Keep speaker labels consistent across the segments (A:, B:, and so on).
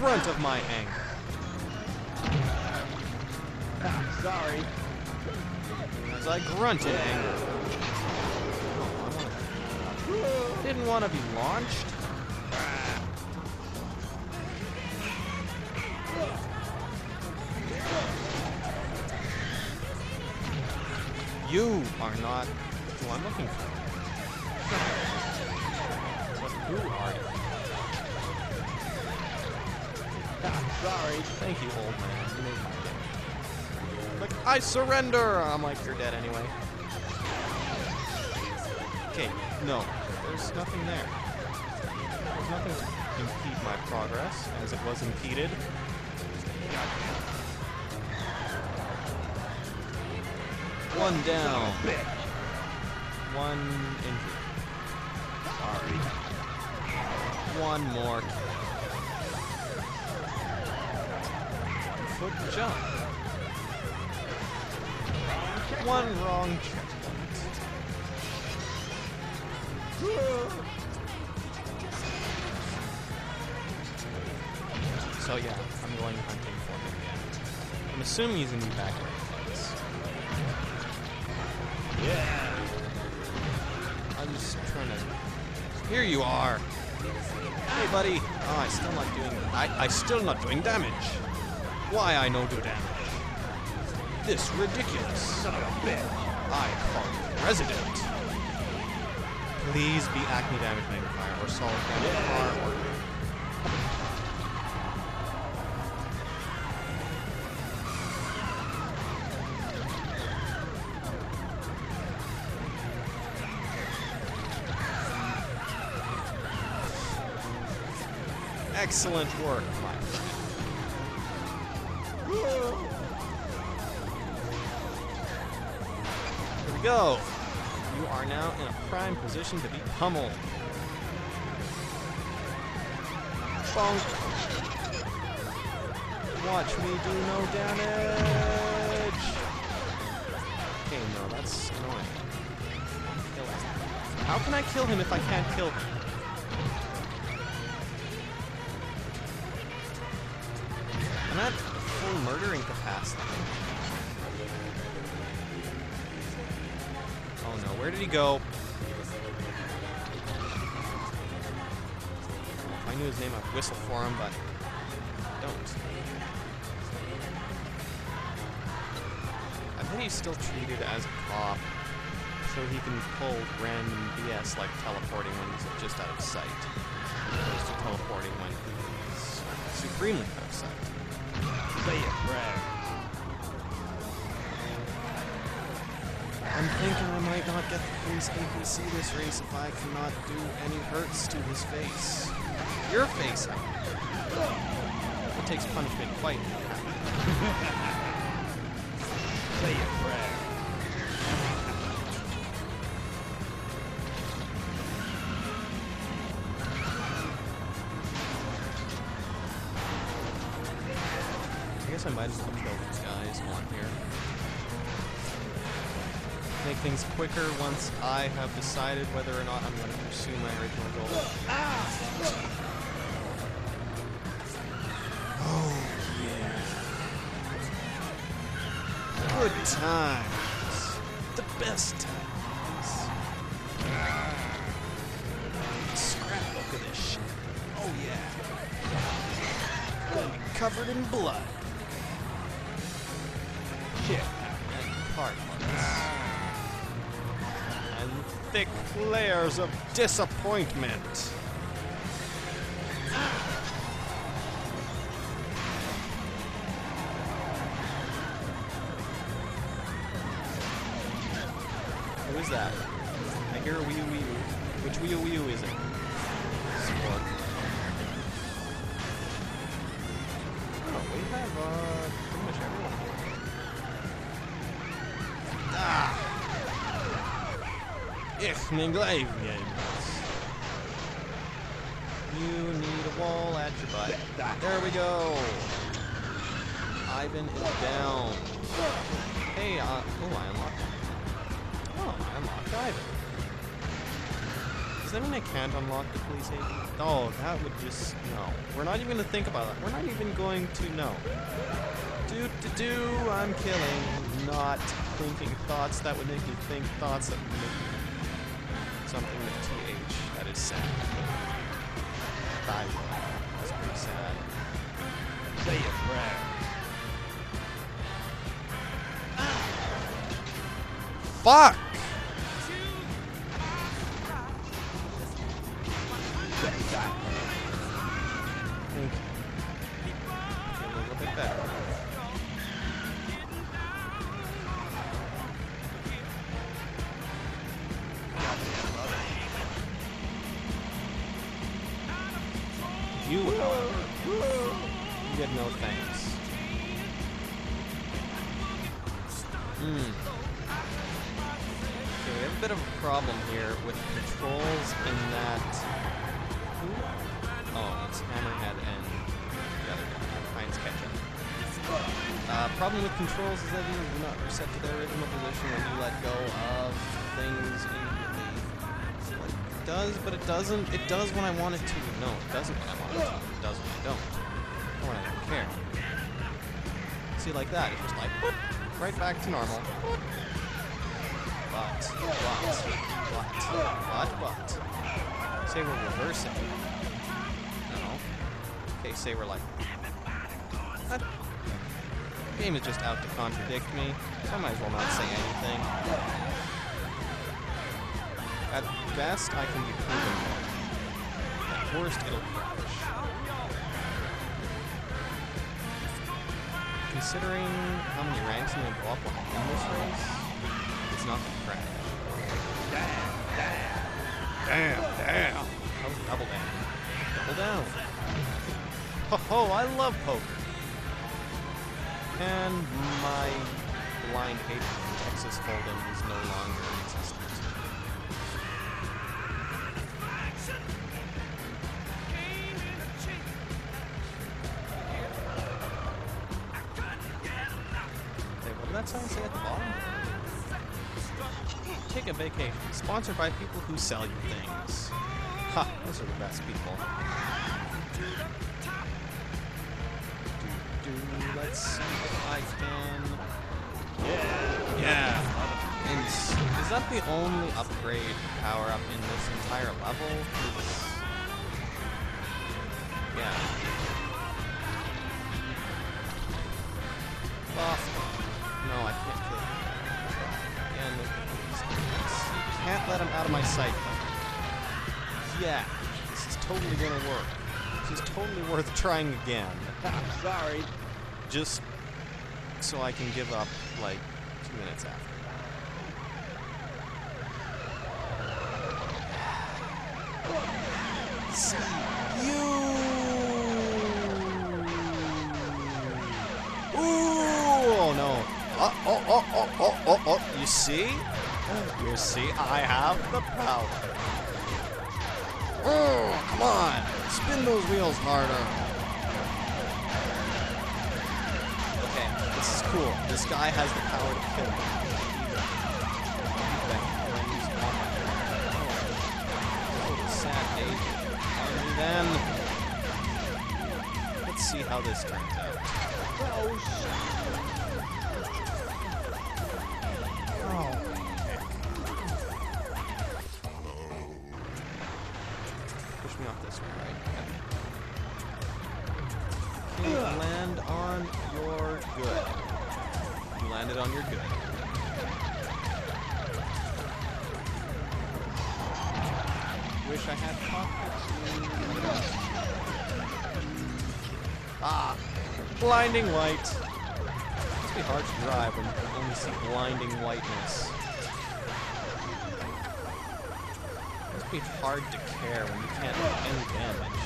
A: brunt of my anger.
B: Sorry.
A: As I grunted anger. Didn't want to be launched. You are not who I'm looking for. But who are you?
B: Sorry.
A: Thank you, old man. You made my day. Like, I surrender! I'm like, you're dead anyway. Okay, no. There's nothing there. There's nothing to impede my progress, as it was impeded. One down. One injured. Sorry. One more foot jump. One wrong checkpoint. So yeah, I'm going hunting for him again. I'm assuming he's gonna be back he was.
B: Yeah.
A: I'm just trying to. Here you are. Hey, buddy. Oh, I still not doing. I I still not doing damage. Why I no do damage? This ridiculous.
B: Son of a bitch.
A: I call you resident. Please be Acme damage magnifier or solid damage bar or. Excellent work. Here we go. You are now in a prime position to be pummeled. Bonk. Watch me do no damage. Okay, no, that's annoying. How can I kill him if I can't kill him? Murdering capacity. Oh no, where did he go? If I knew his name, I'd whistle for him, but I don't. I bet he's still treated as a cop, so he can pull random BS like teleporting when he's just out of sight, as opposed to teleporting when he's supremely out of sight.
B: Say a prayer.
A: I'm thinking I might not get the police APC this race if I cannot do any hurts to his face. Your face, I mean. It takes punishment quite.
B: Say a prayer.
A: I guess I might as well kill these guys while I'm here. Make things quicker once I have decided whether or not I'm going to pursue my original goal. Oh, yeah. Good times. The best times. Scrapbook of this shit. Oh, yeah. Covered in blood.
B: Shit.
A: and parts. Thick layers of disappointment. Who is that? I hear a wee wee wee. Which wee wee wee is it? Sport. Oh, we have uh, Ich min gleivnjens. You need a wall at your butt. There we go. Ivan is down. Hey, uh, oh, I unlocked. Oh, I unlocked Ivan. Does that mean I can't unlock the police agent? Oh, that would just no. We're not even gonna think about that. We're not even going to know. Do do do. I'm killing, not thinking thoughts that would make me think thoughts that would make me something with th. That is sad. Thyroid. That's pretty sad.
B: Say a prayer.
A: Fuck. Get no thanks. Hmm. Okay, we have a bit of a problem here with controls in that. Oh, it's Hammerhead and the other guy, Heinz Ketchup. Uh, problem with controls is that you're not reset to their original position when you let go of things immediately. Like, it does, but it doesn't. It does when I want it to. No, it doesn't when I want it to. It does when I don't. I don't care. See, like that, it's just like, whoop, right back to normal. Whoop. But, but, but, but, but. Say we're reversing. No. Okay, say we're like. What? The game is just out to contradict me, so I might as well not say anything. At best, I can be proven. At worst, it'll crash. Considering how many ranks I'm gonna go up on in this race, it's not gonna crash. Damn, damn. That was double down. Double down. Ho ho, I love poker. And my blind hatred for Texas Hold'em is no longer in existence. Vacation. Sponsored by people who sell you things. Ha, those are the best people. Do, do, let's see if I can.
B: Yeah.
A: Yeah. And is that the only upgrade power up in this entire level? Yeah. Him out of my sight. Yeah, this is totally gonna work. This is totally worth trying again.
B: I'm Sorry.
A: Just so I can give up like two minutes after. See you. Ooh, oh no. Oh, oh, oh, oh, oh, oh, oh. You see? You see, I have the power. Oh, come on. Spin those wheels harder. Okay, this is cool. This guy has the power to kill me. My- Oh, then let's see how this turns out.
B: Oh,
A: Oh, right? Land on your good. You landed on your good. Wish I had pockets. Ah, blinding light. It Must be hard to drive when you only see blinding whiteness. Be hard to care when you can't do any damage.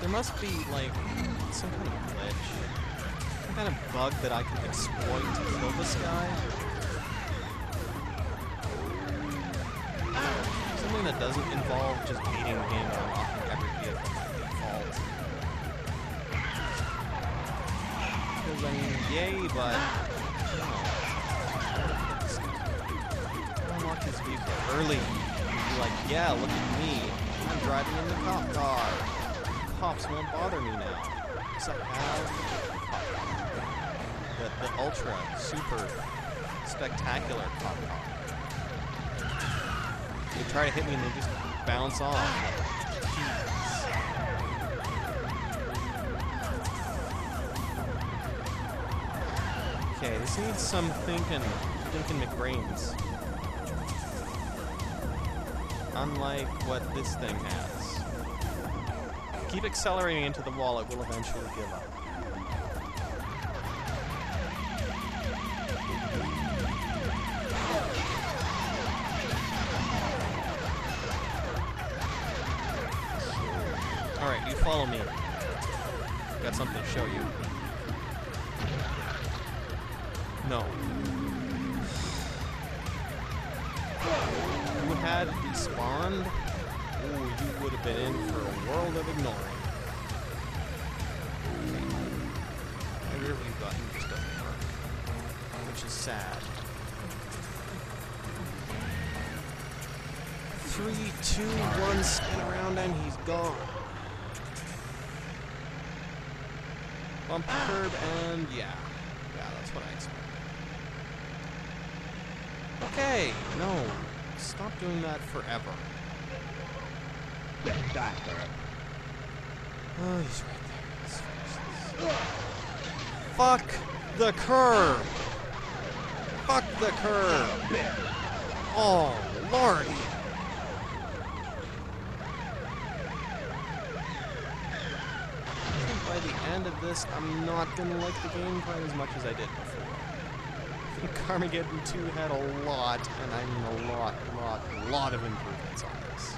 A: There must be like some kind of glitch, some kind of bug that I can exploit to kill this guy. Something that doesn't involve just beating the game and unlocking every vehicle by default. Because I mean, yay, but you know. Unlock his vehicle early. Be like, yeah, look at me. I'm driving in the cop car. Cops won't bother me now. I have the, the ultra, super, spectacular cop car. They try to hit me and they just bounce off. Okay, this needs some thinking, thinking McBrains. Unlike what this thing has. Keep accelerating into the wall, it will eventually give up. Alright, you follow me. Got something to show you. Respawned? Ooh, you would have been in for a world of ignoring. Every review button just doesn't work. Which is sad. Three, two, one, spin around and he's gone. Bump curb and yeah. Yeah, that's what I expected. Okay, no. Stop doing that forever. Oh, he's right there. Fuck the curb! Fuck the curb! Oh, lordy! By the end of this, I'm not gonna like the game quite as much as I did before. Carmageddon 2 had a lot, and I mean a lot, lot, lot of improvements on this.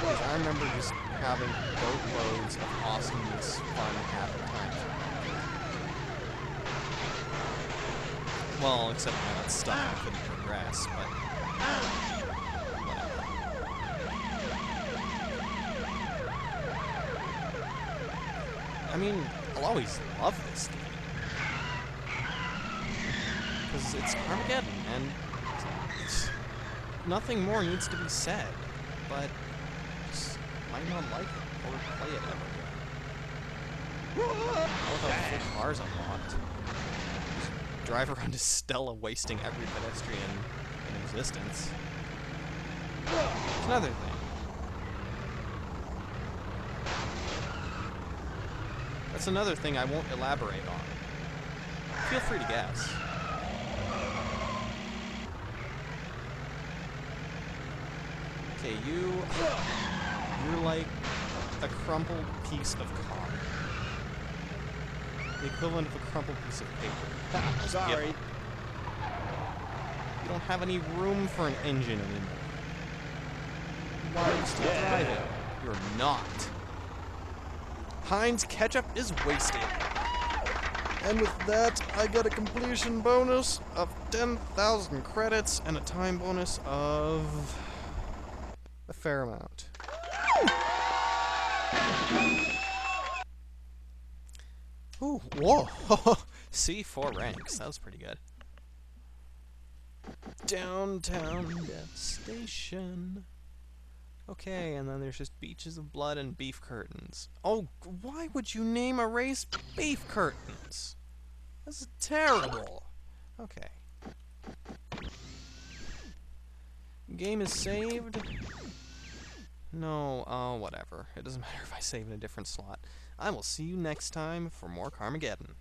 A: I remember just having boatloads of awesomeness, fun, happy times. Well, except when I got stuck I couldn't progress, but whatever. I mean, I'll always love this game. Because it's Carmageddon, and nothing more needs to be said. But might not like it or play it ever again. All the full cars unlocked. Just drive around to Stella wasting every pedestrian in existence. It's another thing. That's another thing I won't elaborate on. Feel free to guess. Okay, you. You're like a crumpled piece of cotton. The equivalent of a crumpled piece of paper.
B: Sorry.
A: up. You don't have any room for an engine anymore. Why are you still
B: Yeah.
A: driving? You're not. Heinz ketchup is wasted. And with that, I got a completion bonus of 10,000 credits and a time bonus of a fair amount. Ooh, whoa. C4 ranks. That was pretty good. Downtown Death Station. Okay, and then there's just beaches of blood and beef curtains. Oh, why would you name a race beef curtains? This is terrible. Okay. Game is saved. No, uh, whatever. It doesn't matter if I save in a different slot. I will see you next time for more Carmageddon.